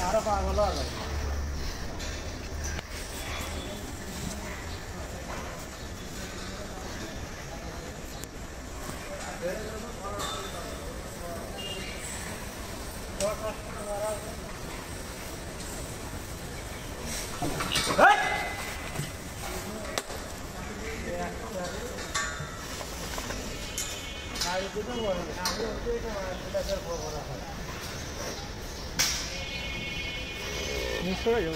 আরও পাগল হবে মিস করে mim sou eu.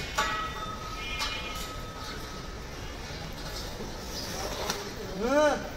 Ah!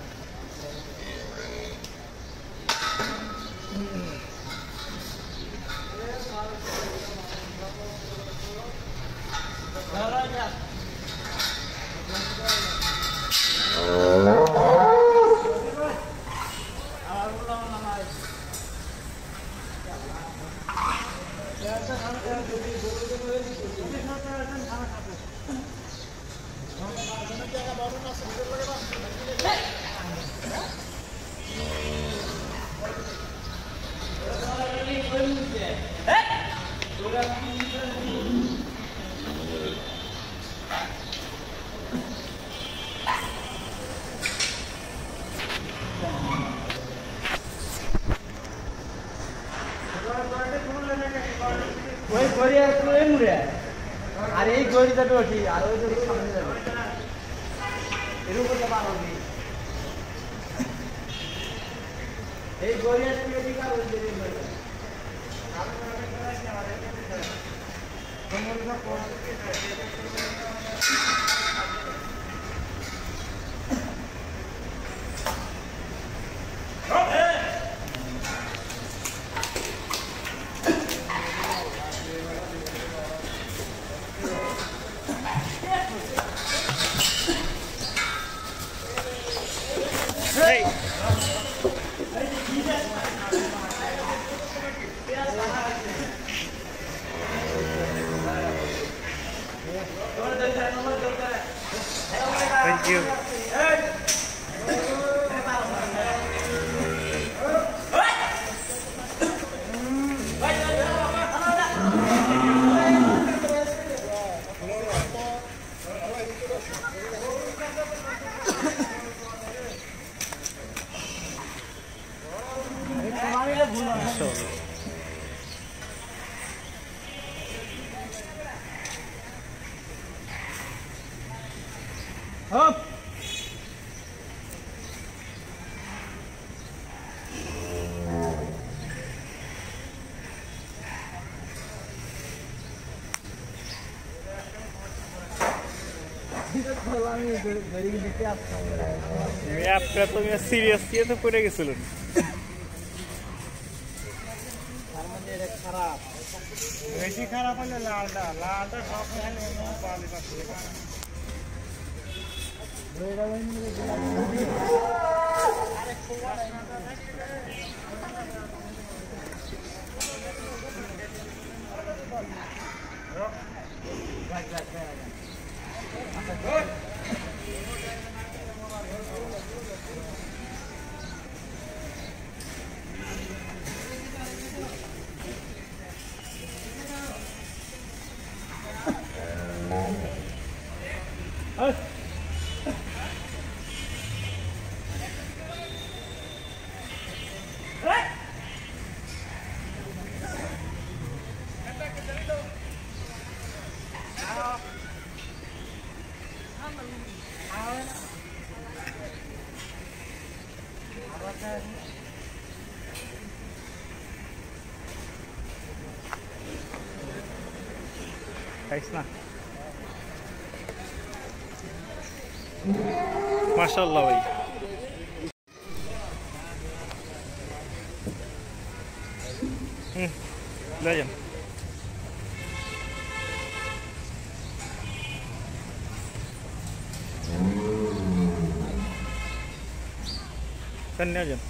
ওই গড়ি আর তুই মুড়ে। আর এই গড়ি যাবে ওঠি, আর ওই গড়ি সামনে যাবে। এরকম করতে পারবি এই গড়ি আর তুই এদিকে আর ওই Hey! You. Hop! আপনারা তো সিরিয়াস দিয়ে তো পড়ে গেছিলেন খারাপ বেশি খারাপ হলে লালটা লালটা সব খাইলে অন্য পানি Us. Ayos na. Mashallah, wey. Hmm. Layan. Sir নিয়ে যান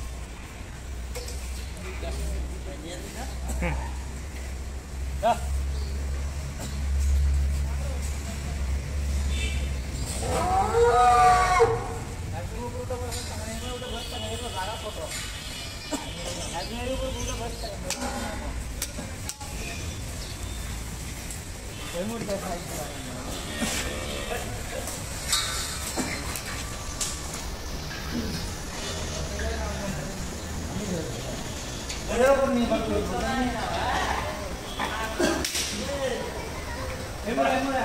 ওই মুহূর্তে 여러분이 밖에 해물해물 해물